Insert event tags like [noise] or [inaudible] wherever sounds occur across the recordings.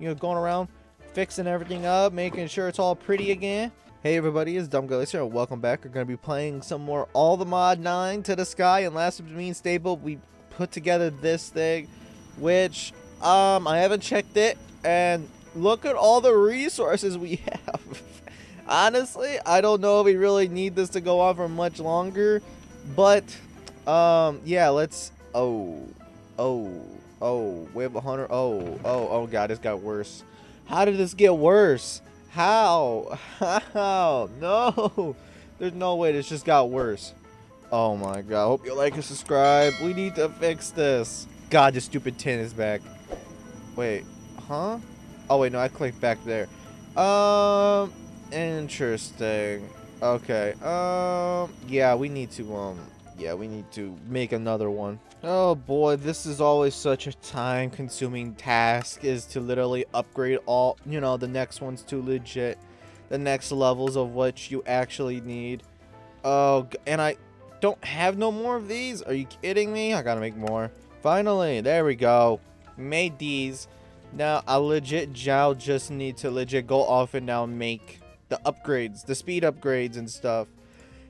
you know, going around fixing everything up, making sure it's all pretty again. Hey everybody, it's Dom and welcome back. We're going to be playing some more All the Mod 9 to the Sky and last mean stable we put together this thing which um I haven't checked it and look at all the resources we [laughs] have. Honestly, I don't know if we really need this to go on for much longer, but um yeah, let's oh oh oh we have a hundred oh oh oh god, this got worse. How did this get worse? How? [laughs] How? No! [laughs] There's no way this just got worse. Oh my god. Hope you like and subscribe. We need to fix this. God, this stupid tin is back. Wait. Huh? Oh, wait. No, I clicked back there. Um, interesting. Okay. Um, yeah, we need to, um, yeah, we need to make another one. Oh boy, this is always such a time-consuming task is to literally upgrade all, you know, the next ones to legit, the next levels of what you actually need. Oh, and I don't have no more of these? Are you kidding me? I gotta make more. Finally, there we go. Made these. Now, I legit now just need to legit go off and now make the upgrades, the speed upgrades and stuff.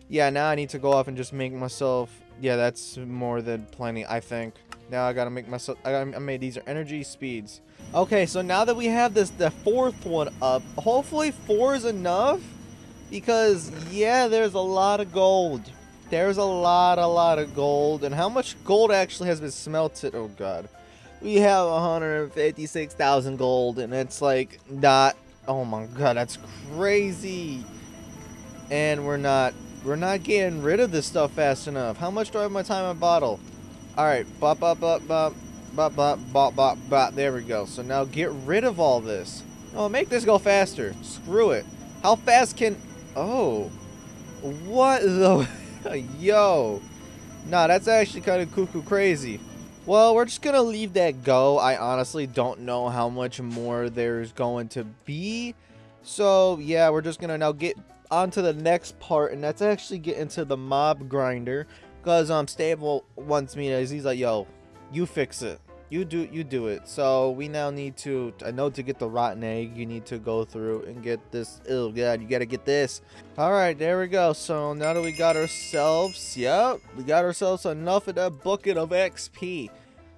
Yeah, now I need to go off and just make myself yeah, that's more than plenty, I think. Now I gotta make myself, I, I made these are energy speeds. Okay, so now that we have this, the fourth one up, hopefully four is enough. Because, yeah, there's a lot of gold. There's a lot, a lot of gold. And how much gold actually has been smelted? Oh, God. We have 156,000 gold, and it's like not... Oh, my God, that's crazy. And we're not we're not getting rid of this stuff fast enough. How much do I have my time in bottle? Alright, bop, bop, bop, bop, bop, bop, bop, bop, bop. There we go. So now get rid of all this. Oh, make this go faster. Screw it. How fast can... Oh. What the... [laughs] Yo. Nah, that's actually kind of cuckoo crazy. Well, we're just going to leave that go. I honestly don't know how much more there's going to be. So, yeah, we're just going to now get on to the next part, and that's actually get into the mob grinder. Because um, Stable wants me to, he's like, yo, you fix it. You do you do it. So we now need to, I know to get the rotten egg, you need to go through and get this. Oh god, you gotta get this. Alright, there we go. So now that we got ourselves, yep, we got ourselves enough of that bucket of XP.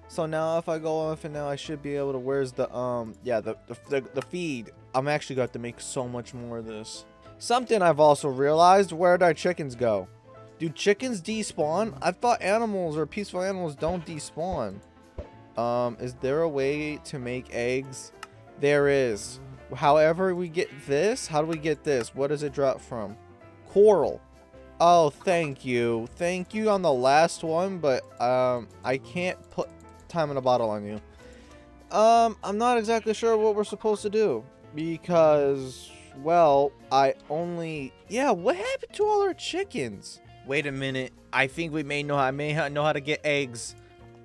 So now if I go off and now I should be able to, where's the, um, yeah, the, the, the, the feed. I'm actually going to make so much more of this. Something I've also realized, where did our chickens go? Do chickens despawn? I thought animals or peaceful animals don't despawn. Um, is there a way to make eggs? There is. However, we get this. How do we get this? What does it drop from? Coral. Oh, thank you. Thank you on the last one, but um, I can't put time in a bottle on you. Um, I'm not exactly sure what we're supposed to do because well, I only... Yeah, what happened to all our chickens? Wait a minute. I think we may know how, I may know how to get eggs.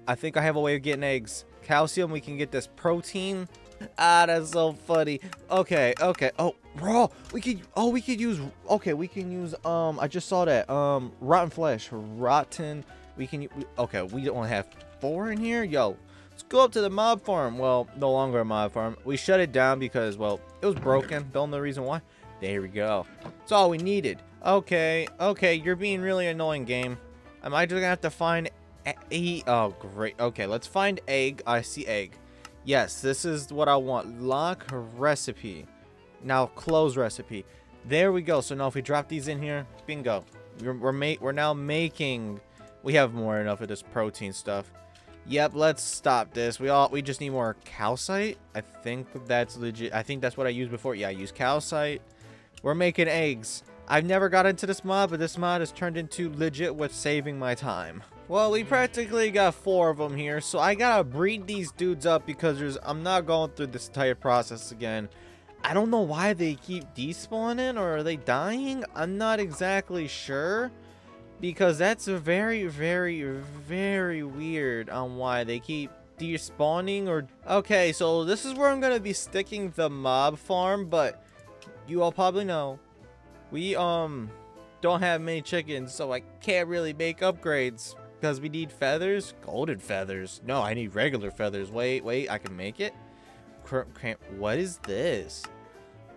I think I have a way of getting eggs. Calcium, we can get this protein. Ah, that's so funny. Okay, okay. Oh, raw. We could, oh, we could use, okay, we can use, um, I just saw that, um, rotten flesh. Rotten, we can, okay, we don't have four in here? Yo, Let's go up to the mob farm. Well, no longer a mob farm. We shut it down because, well, it was broken. Don't know the reason why. There we go. That's all we needed. Okay, okay, you're being really annoying, game. Am I just gonna have to find a Oh, great. Okay, let's find egg. I see egg. Yes, this is what I want. Lock recipe. Now, close recipe. There we go. So now if we drop these in here, bingo. We're, we're, we're now making... We have more enough of this protein stuff. Yep, let's stop this. We all we just need more calcite. I think that's legit. I think that's what I used before. Yeah, I use calcite. We're making eggs. I've never got into this mod, but this mod has turned into legit what's saving my time. Well, we practically got four of them here, so I gotta breed these dudes up because there's I'm not going through this entire process again. I don't know why they keep despawning or are they dying? I'm not exactly sure. Because that's very, very, very weird on why they keep despawning or... Okay, so this is where I'm going to be sticking the mob farm, but you all probably know we, um, don't have many chickens, so I can't really make upgrades because we need feathers. Golden feathers. No, I need regular feathers. Wait, wait, I can make it? what is this?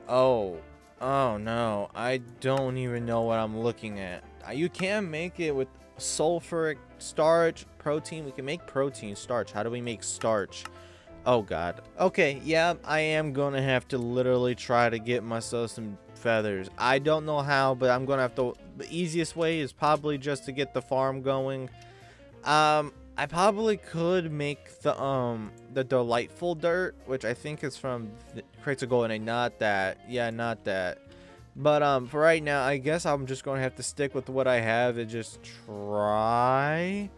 Oh, oh no, I don't even know what I'm looking at. You can make it with sulfuric starch, protein. We can make protein starch. How do we make starch? Oh god. Okay, yeah, I am gonna have to literally try to get myself some feathers. I don't know how, but I'm gonna have to. The easiest way is probably just to get the farm going. Um, I probably could make the um the delightful dirt, which I think is from crates of gold, and not that. Yeah, not that. But um, for right now, I guess I'm just gonna have to stick with what I have and just try.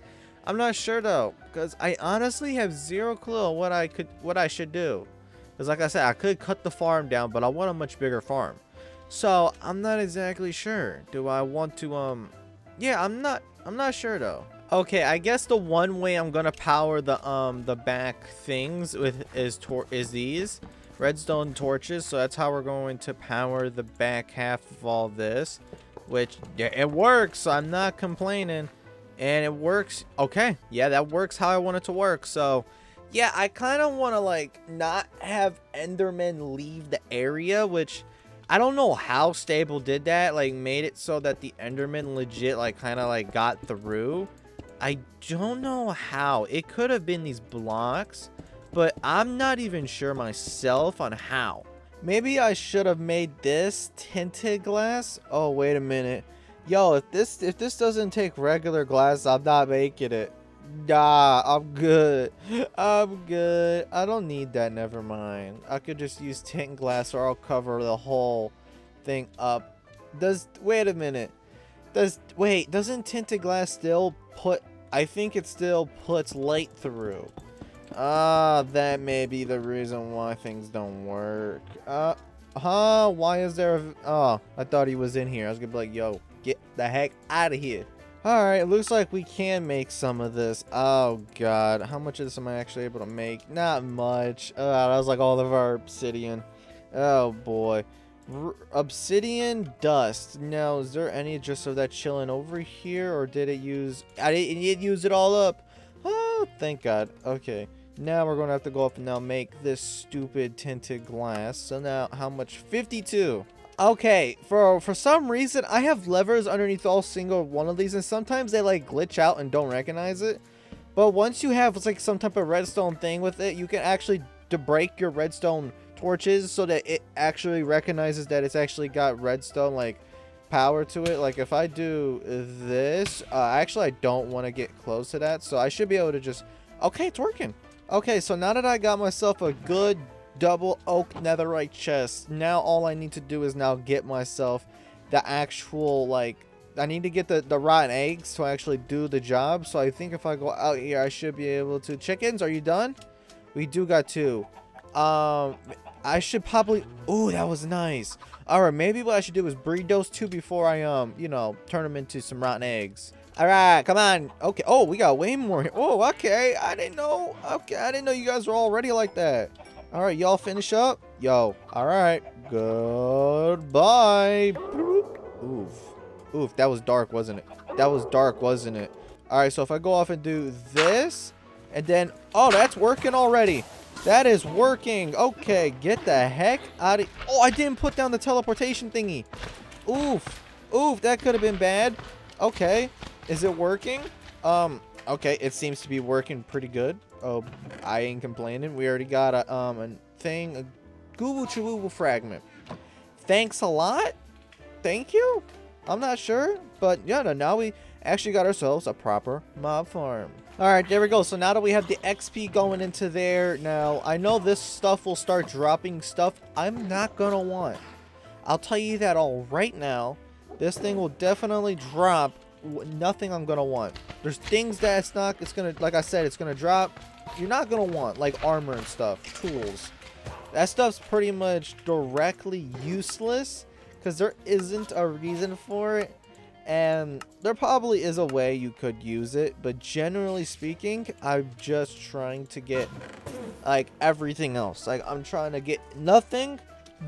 I'm not sure though, because I honestly have zero clue what I could, what I should do. Because like I said, I could cut the farm down, but I want a much bigger farm. So I'm not exactly sure. Do I want to, um, yeah, I'm not, I'm not sure though. Okay, I guess the one way I'm gonna power the um the back things with is tor is these redstone torches. So that's how we're going to power the back half of all this, which yeah, it works. I'm not complaining and it works okay yeah that works how i want it to work so yeah i kind of want to like not have endermen leave the area which i don't know how stable did that like made it so that the enderman legit like kind of like got through i don't know how it could have been these blocks but i'm not even sure myself on how maybe i should have made this tinted glass oh wait a minute Yo, if this if this doesn't take regular glass, I'm not making it. Nah, I'm good. [laughs] I'm good. I don't need that, never mind. I could just use tint glass or I'll cover the whole thing up. Does, wait a minute. Does, wait, doesn't tinted glass still put, I think it still puts light through. Ah, that may be the reason why things don't work. Uh, huh, why is there a, oh, I thought he was in here. I was gonna be like, yo, Get the heck out of here. Alright, looks like we can make some of this. Oh, God. How much of this am I actually able to make? Not much. Oh, that was like all of our obsidian. Oh, boy. R obsidian dust. Now, is there any just of that chilling over here? Or did it use... I didn't use it all up. Oh, thank God. Okay. Now we're going to have to go up and now make this stupid tinted glass. So now, how much? 52. Okay, for for some reason, I have levers underneath all single one of these, and sometimes they like glitch out and don't recognize it. But once you have like some type of redstone thing with it, you can actually break your redstone torches so that it actually recognizes that it's actually got redstone like power to it. Like if I do this, uh, actually I don't want to get close to that, so I should be able to just. Okay, it's working. Okay, so now that I got myself a good double oak netherite chest. Now all I need to do is now get myself the actual, like, I need to get the, the rotten eggs to actually do the job. So I think if I go out here, I should be able to. Chickens, are you done? We do got two. Um, I should probably... Ooh, that was nice. Alright, maybe what I should do is breed those two before I, um, you know, turn them into some rotten eggs. Alright, come on. Okay. Oh, we got way more. Oh, okay. I didn't know. Okay, I didn't know you guys were already like that. All right, y'all finish up? Yo, all right. Goodbye. Oof. Oof, that was dark, wasn't it? That was dark, wasn't it? All right, so if I go off and do this, and then, oh, that's working already. That is working. Okay, get the heck out of... Oh, I didn't put down the teleportation thingy. Oof. Oof, that could have been bad. Okay. Is it working? Um, okay, it seems to be working pretty good. Oh, I ain't complaining. We already got a um a thing, a Google Chawooble fragment. Thanks a lot. Thank you. I'm not sure, but yeah, no, now we actually got ourselves a proper mob farm. Alright, there we go. So now that we have the XP going into there, now I know this stuff will start dropping stuff I'm not gonna want. I'll tell you that all right now. This thing will definitely drop nothing I'm gonna want. There's things that it's not, it's gonna, like I said, it's gonna drop you're not to want like armor and stuff, tools. That stuff's pretty much directly useless because there isn't a reason for it. And there probably is a way you could use it, but generally speaking, I'm just trying to get like everything else. Like I'm trying to get nothing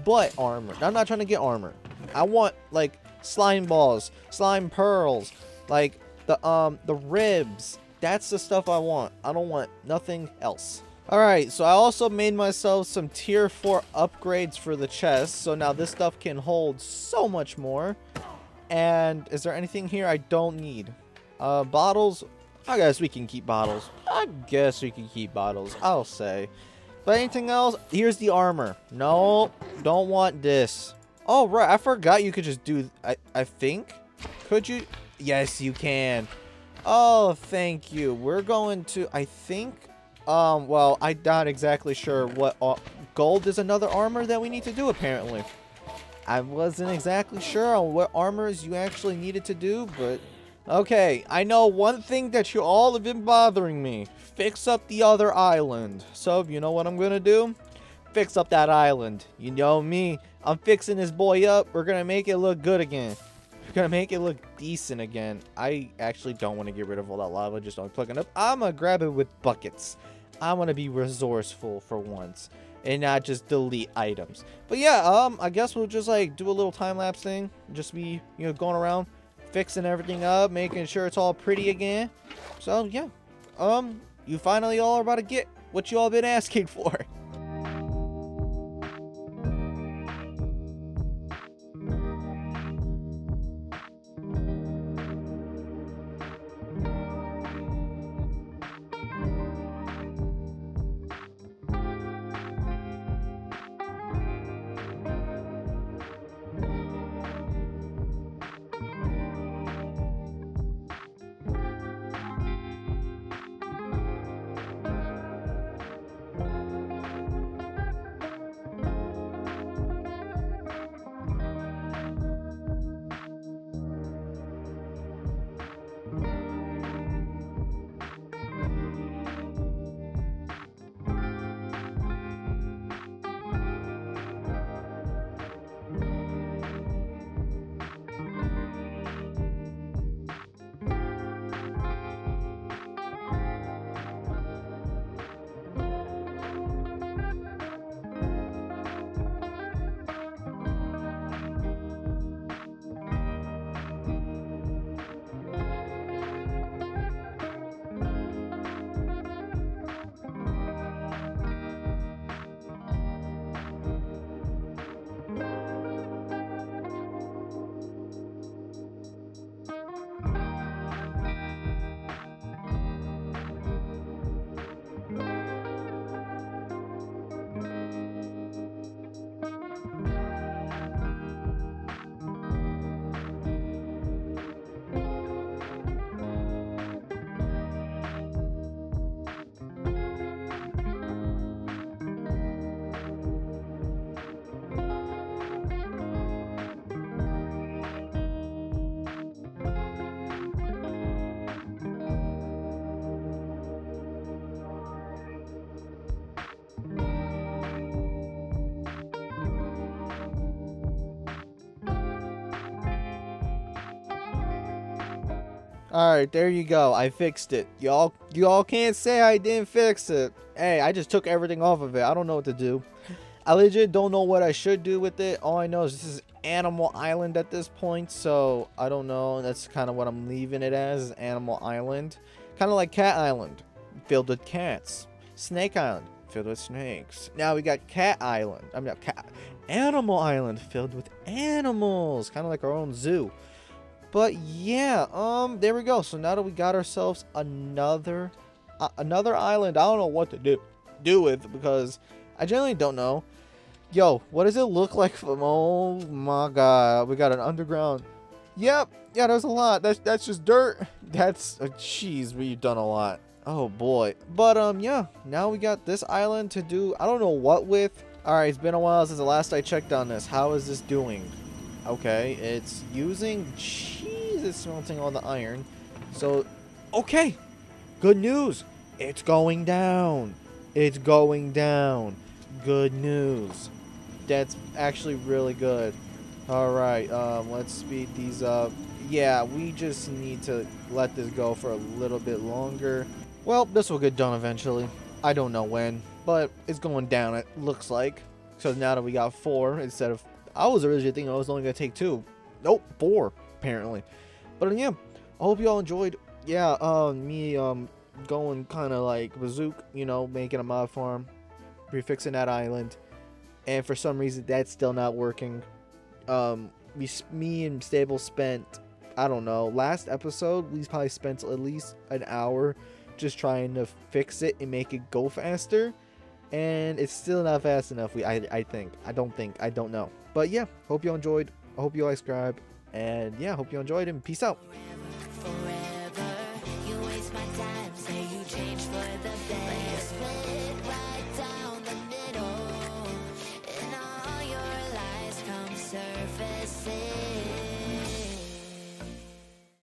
but armor. I'm not trying to get armor. I want like slime balls, slime pearls, like the um the ribs, that's the stuff I want. I don't want nothing else. Alright, so I also made myself some tier 4 upgrades for the chest. So now this stuff can hold so much more. And is there anything here I don't need? Uh, bottles. I guess we can keep bottles. I guess we can keep bottles. I'll say. But anything else? Here's the armor. No, don't want this. Oh, right. I forgot you could just do... I, I think? Could you? Yes, you can. Oh, thank you. We're going to... I think... Um, well, I'm not exactly sure what... Uh, gold is another armor that we need to do, apparently. I wasn't exactly sure on what armors you actually needed to do, but... Okay, I know one thing that you all have been bothering me. Fix up the other island. So, you know what I'm gonna do? Fix up that island. You know me. I'm fixing this boy up. We're gonna make it look good again. Gonna make it look decent again. I actually don't want to get rid of all that lava. Just don't plug up. I'm gonna grab it with buckets. I want to be resourceful for once and not just delete items. But yeah, um, I guess we'll just like do a little time lapse thing. Just be, you know, going around, fixing everything up, making sure it's all pretty again. So yeah, um, you finally all are about to get what you all been asking [laughs] for. Alright, there you go. I fixed it. Y'all y'all can't say I didn't fix it. Hey, I just took everything off of it. I don't know what to do. I legit don't know what I should do with it. All I know is this is Animal Island at this point, so I don't know. That's kind of what I'm leaving it as, Animal Island. Kind of like Cat Island, filled with cats. Snake Island, filled with snakes. Now we got Cat Island. I mean, Cat Animal Island, filled with animals. Kind of like our own zoo. But yeah, um, there we go. So now that we got ourselves another, uh, another island, I don't know what to do, do with because I generally don't know. Yo, what does it look like from, [laughs] oh my god, we got an underground. Yep, yeah, there's a lot. That's, that's just dirt. That's, uh, jeez, we've done a lot. Oh boy. But, um, yeah, now we got this island to do, I don't know what with. Alright, it's been a while since the last I checked on this. How is this doing? Okay, it's using cheese. It's smelting all the iron. So, okay. Good news. It's going down. It's going down. Good news. That's actually really good. Alright, um, let's speed these up. Yeah, we just need to let this go for a little bit longer. Well, this will get done eventually. I don't know when, but it's going down, it looks like. So now that we got four instead of I was originally thinking I was only going to take two. Nope, four, apparently. But yeah, I hope y'all enjoyed. Yeah, um, me um, going kind of like Bazook, you know, making a mob farm, refixing that island, and for some reason that's still not working. Um, we, me and Stable spent, I don't know, last episode we probably spent at least an hour just trying to fix it and make it go faster, and it's still not fast enough. We, I, I think, I don't think, I don't know, but yeah, hope you enjoyed. I hope you all subscribe, and yeah, hope you enjoyed, and peace out. forever.